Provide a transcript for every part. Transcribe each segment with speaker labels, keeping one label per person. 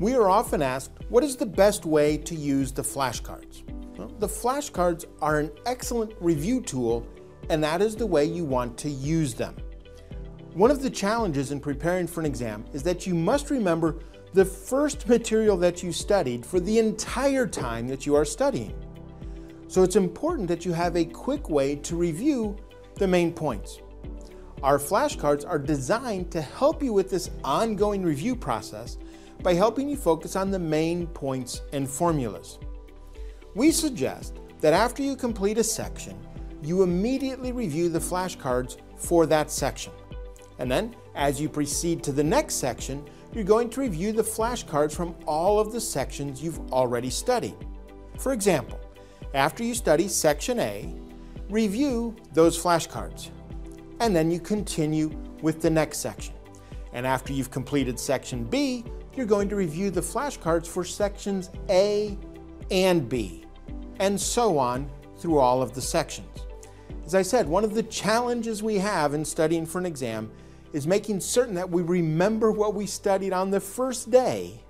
Speaker 1: We are often asked, what is the best way to use the flashcards? Well, the flashcards are an excellent review tool, and that is the way you want to use them. One of the challenges in preparing for an exam is that you must remember the first material that you studied for the entire time that you are studying. So it's important that you have a quick way to review the main points. Our flashcards are designed to help you with this ongoing review process by helping you focus on the main points and formulas. We suggest that after you complete a section, you immediately review the flashcards for that section. And then, as you proceed to the next section, you're going to review the flashcards from all of the sections you've already studied. For example, after you study Section A, review those flashcards. And then you continue with the next section. And after you've completed Section B, you're going to review the flashcards for sections A and B, and so on through all of the sections. As I said, one of the challenges we have in studying for an exam is making certain that we remember what we studied on the first day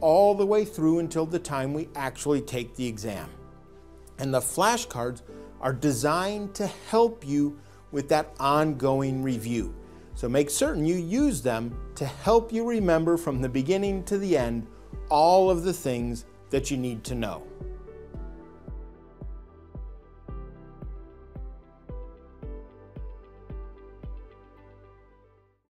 Speaker 1: all the way through until the time we actually take the exam. And the flashcards are designed to help you with that ongoing review. So make certain you use them to help you remember from the beginning to the end all of the things that you need to know.